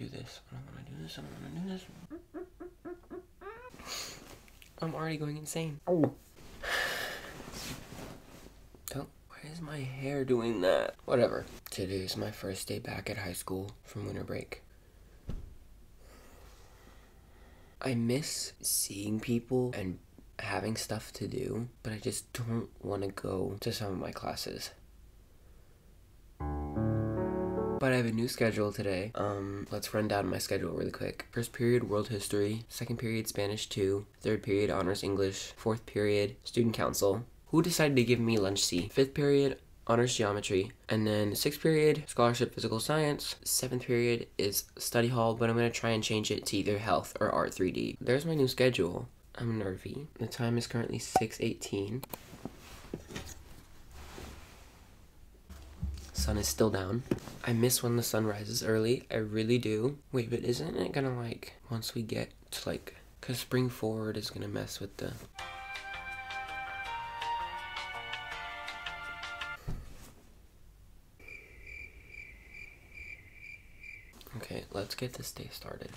do this. I don't want to do this. I don't want to do this. I'm already going insane. Oh. Oh, why is my hair doing that? Whatever. Today is my first day back at high school from winter break. I miss seeing people and having stuff to do, but I just don't want to go to some of my classes. But I have a new schedule today. Um, let's run down my schedule really quick. First period, world history. Second period, Spanish 2. Third period, honors English. Fourth period, student council. Who decided to give me lunch C? Fifth period, honors geometry. And then sixth period, scholarship physical science. Seventh period is study hall, but I'm gonna try and change it to either health or art 3D. There's my new schedule. I'm nervy. The time is currently 6.18. Sun is still down. I miss when the sun rises early. I really do. Wait, but isn't it gonna like, once we get to like, cause spring forward is gonna mess with the Okay, let's get this day started.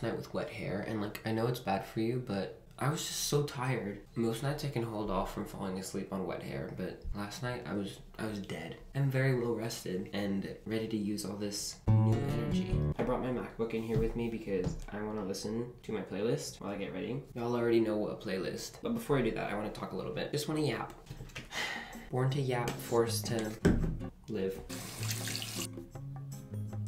To bed last night with wet hair, and like, I know it's bad for you, but I was just so tired. Most nights I can hold off from falling asleep on wet hair, but last night I was I was dead. I'm very well rested and ready to use all this new energy. I brought my MacBook in here with me because I want to listen to my playlist while I get ready. Y'all already know what a playlist, but before I do that, I want to talk a little bit. Just want to yap. Born to yap, forced to live.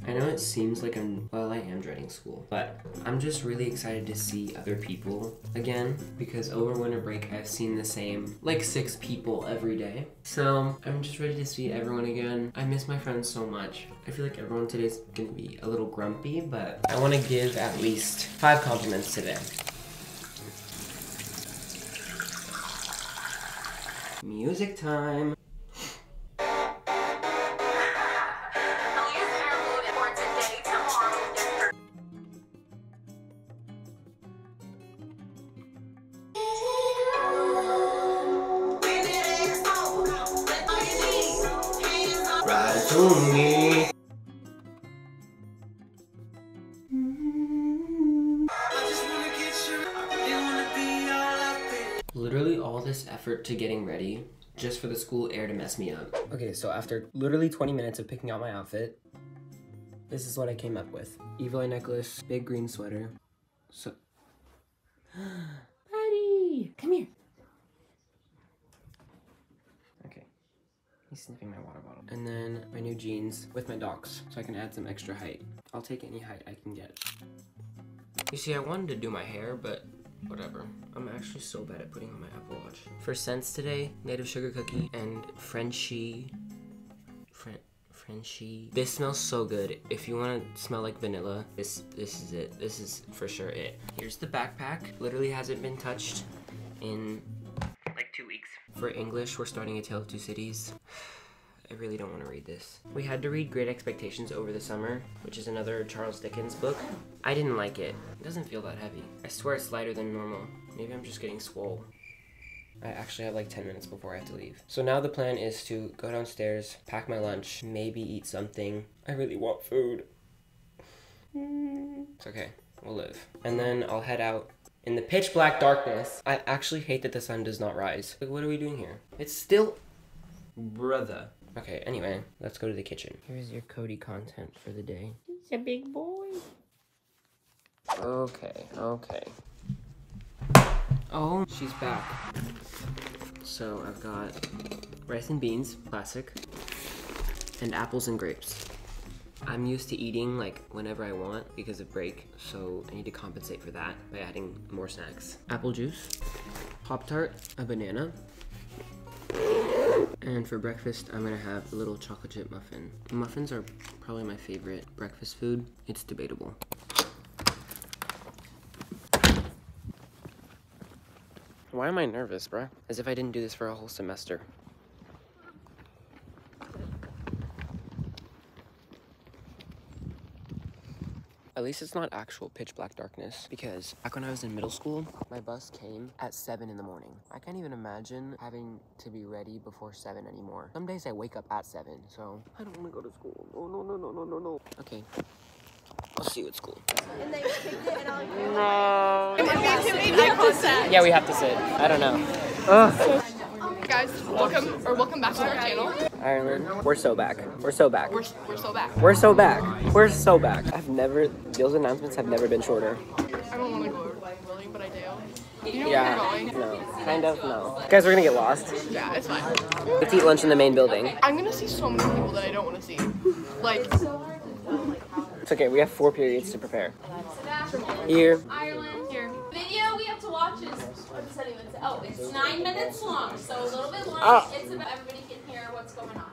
I know it seems like I'm, well, I am dreading school, but I'm just really excited to see other people again because over winter break I've seen the same, like six people every day. So I'm just ready to see everyone again. I miss my friends so much. I feel like everyone today's gonna be a little grumpy, but I wanna give at least five compliments today. Music time. Ride to me. Literally all this effort to getting ready just for the school air to mess me up. Okay, so after literally 20 minutes of picking out my outfit, this is what I came up with. Evil eye necklace, big green sweater. So Buddy, come here. Okay. He's sniffing my water bottle. And then my new jeans with my docs, so I can add some extra height. I'll take any height I can get. You see, I wanted to do my hair, but whatever. I'm actually so bad at putting on my Apple Watch. For scents today, native sugar cookie and Frenchie. Fren Frenchie. This smells so good. If you want to smell like vanilla, this this is it. This is for sure it. Here's the backpack. Literally hasn't been touched in like two weeks. For English, we're starting A Tale of Two Cities. I really don't want to read this. We had to read Great Expectations over the summer, which is another Charles Dickens book. I didn't like it. It doesn't feel that heavy. I swear it's lighter than normal. Maybe I'm just getting swole. I actually have like 10 minutes before I have to leave. So now the plan is to go downstairs, pack my lunch, maybe eat something. I really want food. It's okay. We'll live. And then I'll head out in the pitch black darkness. I actually hate that the sun does not rise. Like, what are we doing here? It's still... Brother. Okay, anyway, let's go to the kitchen. Here's your Cody content for the day. He's a big boy. Okay, okay. Oh, she's back. So I've got rice and beans, classic, and apples and grapes. I'm used to eating like whenever I want because of break, so I need to compensate for that by adding more snacks. Apple juice, Pop Tart, a banana, And for breakfast, I'm gonna have a little chocolate chip muffin. Muffins are probably my favorite breakfast food. It's debatable. Why am I nervous, bruh? As if I didn't do this for a whole semester. At least it's not actual pitch black darkness because back when I was in middle school, my bus came at 7 in the morning. I can't even imagine having to be ready before 7 anymore. Some days I wake up at 7, so I don't want to go to school. No, no, no, no, no, no, no. Okay. I'll see you at school. No. Yeah, we have to sit. I don't know. Ugh. Um, guys, welcome or welcome back to our channel. Ireland. We're so back. We're so back. We're, we're so back. We're so back. We're so back. I've never, those announcements have never been shorter. I don't want to go Willing, but I do. You know Yeah. where we're going? No. Kind of, no. Guys, we're gonna get lost. Yeah, it's fine. To eat lunch in the main building. I'm gonna see so many people that I don't want to see. Like, It's okay, we have four periods to prepare. Here. Ireland. Here. Watch is what's that even say? Oh, it's nine minutes long, so a little bit long. Ah. It's about everybody can hear what's going on.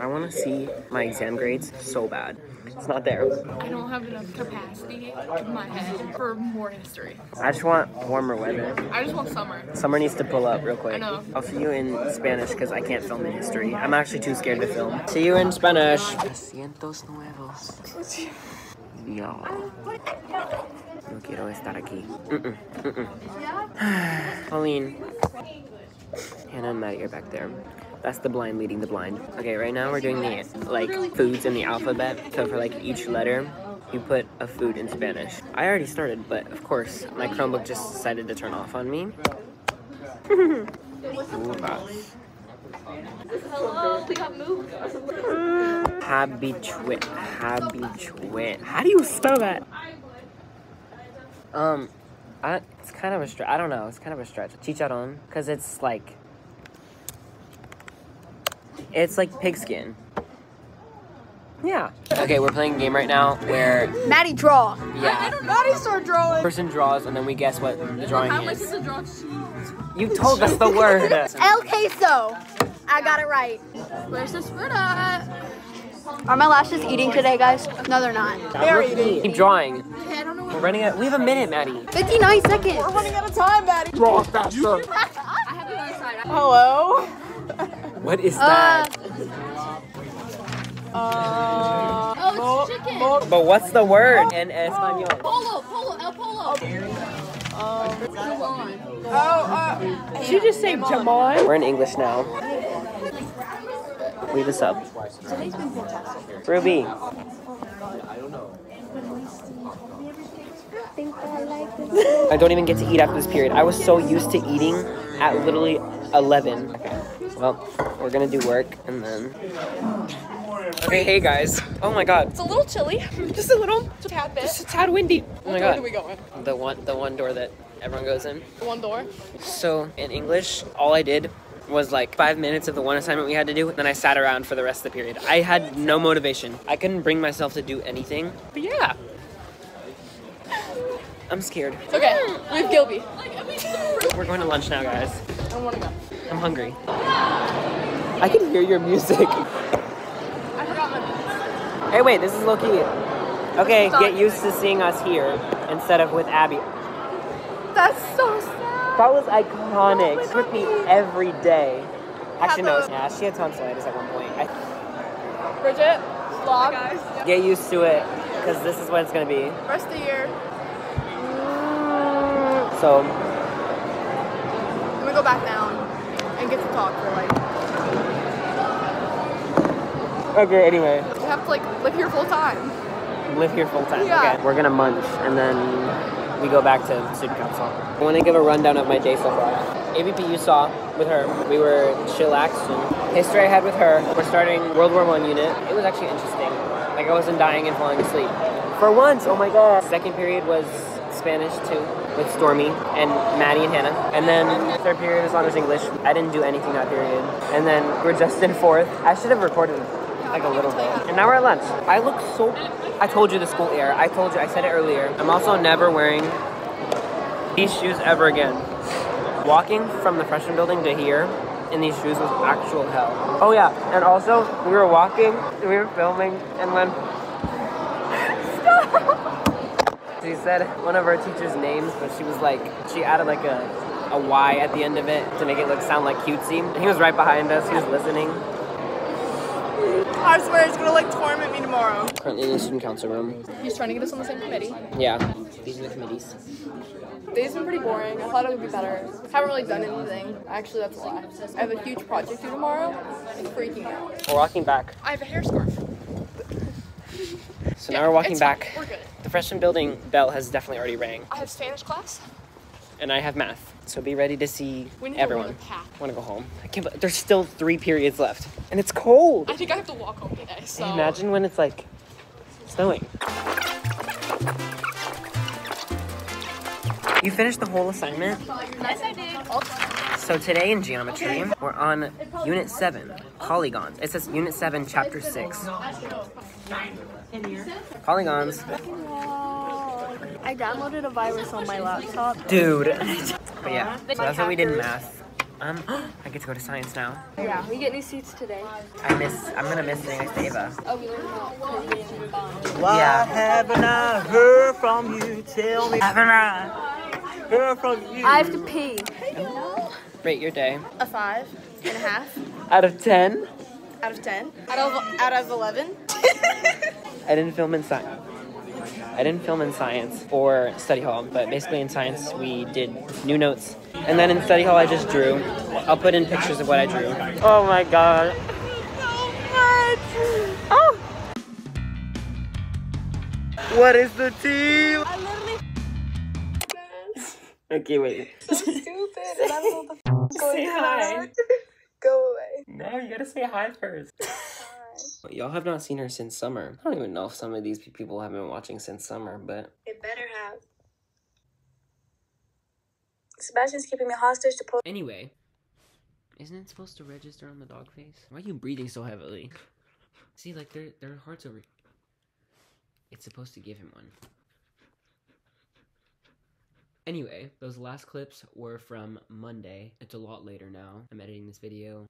I want to see my exam grades so bad. It's not there. I don't have enough capacity in my head for more history. I just want warmer weather. I just want summer. Summer needs to pull up real quick. I know. I'll see you in Spanish because I can't film in history. I'm actually too scared to film. See you in Spanish. Asientos nuevos. Yo. No quiero estar aquí. Mm-mm. Hannah and Maddie are back there. That's the blind leading the blind. Okay, right now we're doing the like foods in the alphabet. So for like each letter, you put a food in Spanish. I already started, but of course my Chromebook just decided to turn off on me. Hello, we got moved. Habituate. Habituate. How do you spell that? Um, I, it's kind of a stretch. I don't know. It's kind of a stretch. Chicharron, because it's like, it's like pigskin. Yeah. Okay, we're playing a game right now where Maddie draw. yeah, Maddie start drawing. person draws and then we guess what the drawing is. the draw You told us the word. El queso. I got it right. Where's the spread at? Are my lashes eating today, guys? No, they're not. They're eating. Keep drawing. I don't know. We're running out. We have a minute, Maddie. 59 seconds. We're running out of time, Maddie. Draw faster. I have the other side. Hello? What is uh, that? Uh, oh, it's chicken. But what's the word in Espanol? Oh. Pollo, pollo, el pollo. Oh. oh uh, Did you just say Jamon? We're in English now. Leave us up. Ruby. I don't even get to eat after this period. I was so used to eating at literally 11. Okay. Well, we're gonna do work and then. Okay, hey guys. Oh my god. It's a little chilly. Just a little. Just a tad bit. It's a tad windy. Oh my Where god. do we going? in? The one, the one door that everyone goes in. The one door. So in English, all I did was like five minutes of the one assignment we had to do, and then I sat around for the rest of the period. I had no motivation. I couldn't bring myself to do anything. But yeah. I'm scared. It's okay. We have Gilby. We're going to lunch now, guys. I want to go. I'm hungry. I can hear your music. I forgot my. Hey, wait, this is low key. Okay, get used to seeing us here instead of with Abby. That's so sad. That was iconic. Oh she with me every day. Actually, no, yeah, she had tonsillitis at one point. I Bridget, vlog. get used to it because this is what it's gonna be. Rest of the year. So, I'm gonna go back down and get to talk for like. Oh, okay, anyway, We have to like live here full time. live here full time. Yeah. Okay, we're gonna munch and then we go back to student council. I want to give a rundown of my day so far. AVP you saw with her, we were chillaxed. And history I had with her. We're starting World War One unit. It was actually interesting. Like I wasn't dying and falling asleep. For once, oh my god. Second period was Spanish too, with Stormy and Maddie and Hannah. And then third period was honors English. I didn't do anything that period. And then we're just in fourth. I should have recorded like a little bit. And now we're at lunch. I look so. I told you the school air. I told you. I said it earlier. I'm also never wearing these shoes ever again. Walking from the freshman building to here in these shoes was actual hell. Oh yeah, and also we were walking, we were filming, and when she said one of our teacher's names, but she was like she added like a a Y at the end of it to make it look sound like cutesy. And he was right behind us. He was listening. I swear it's gonna like torment me tomorrow. Currently in the student council room. He's trying to get us on the same committee. Yeah, these are the committees. Day's been pretty boring. I thought it would be better. Haven't really done anything. Actually, that's a lie. I have a huge project due tomorrow. I'm freaking out. We're walking back. I have a hair scarf. So now we're walking back. We're good. The freshman building bell has definitely already rang, I have Spanish class. and I have math. So be ready to see We need to everyone. leave a pack. Want to go home? I can't. There's still three periods left, and it's cold. I think I have to walk home today. So Imagine when it's like snowing. You finished the whole assignment? Yes, I did. So today in geometry, we're on Unit 7, polygons. It says Unit 7, Chapter 6. Polygons. I downloaded a virus on my laptop. Dude. But yeah, so that's what we did in math. Um, I get to go to science now. Yeah, we get new seats today. I miss, I'm gonna miss sitting next to Ava. Oh, we learned about Korean and bond. Why Yeah. haven't I heard from you? Tell me. Haven't I? Heard from you. I have to pee. Rate your day. A five and a half Out of 10, out of ten. Out of out of eleven. I didn't film in science. I didn't film in science or study hall, but basically in science we did new notes. And then in study hall I just drew. I'll put in pictures of what I drew. Oh my god. Oh. What is the tea? Okay, wait. So stupid. And I don't know what the f- Say hi. Go away. No, you gotta say hi first. Y'all have not seen her since summer. I don't even know if some of these people have been watching since summer, but It better have. Sebastian's keeping me hostage to post. anyway. Isn't it supposed to register on the dog face? Why are you breathing so heavily? See, like their their heart's over. It's supposed to give him one. Anyway, those last clips were from Monday. It's a lot later now. I'm editing this video.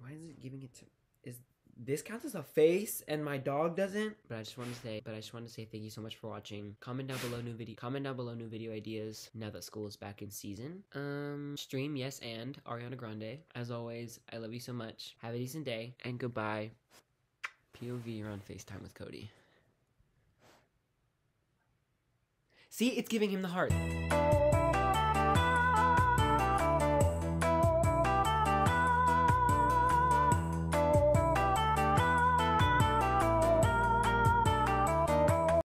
Why is it giving it to is this counts as a face and my dog doesn't? But I just want to say but I just want to say thank you so much for watching. Comment down below new video comment down below new video ideas now that school is back in season. Um stream yes and Ariana Grande. As always, I love you so much. Have a decent day and goodbye. POV you're on FaceTime with Cody. See, it's giving him the heart.